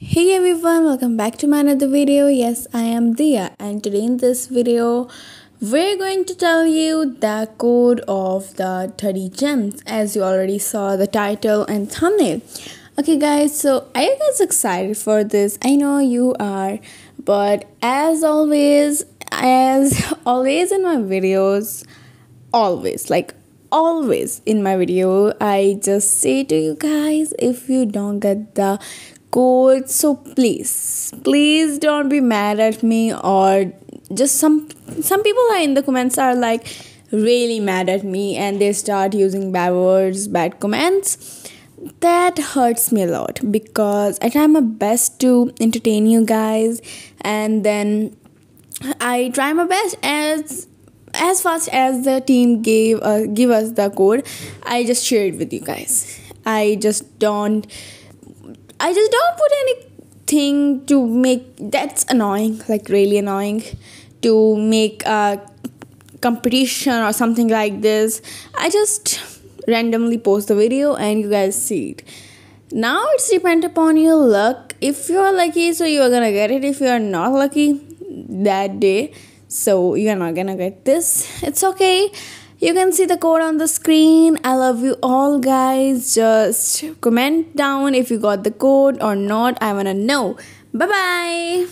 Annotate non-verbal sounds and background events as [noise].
Hey everyone, welcome back to my another video. Yes, I am Diya, and today in this video, we're going to tell you the code of the 30 gems as you already saw the title and thumbnail. Okay, guys, so are you guys excited for this? I know you are, but as always, as [laughs] always in my videos, always like always in my video i just say to you guys if you don't get the code so please please don't be mad at me or just some some people are in the comments are like really mad at me and they start using bad words bad comments. That hurts me a lot because i try my best to entertain you guys and then i try my best as as fast as the team gave uh, give us the code. I just share it with you guys. I just don't I just don't put anything to make that's annoying, like really annoying to make a competition or something like this. I just randomly post the video and you guys see it. Now it's depend upon your luck. If you're lucky, so you are gonna get it. If you are not lucky that day, so you're not gonna get this. It's okay you can see the code on the screen. I love you all guys. Just comment down if you got the code or not. I want to know. Bye bye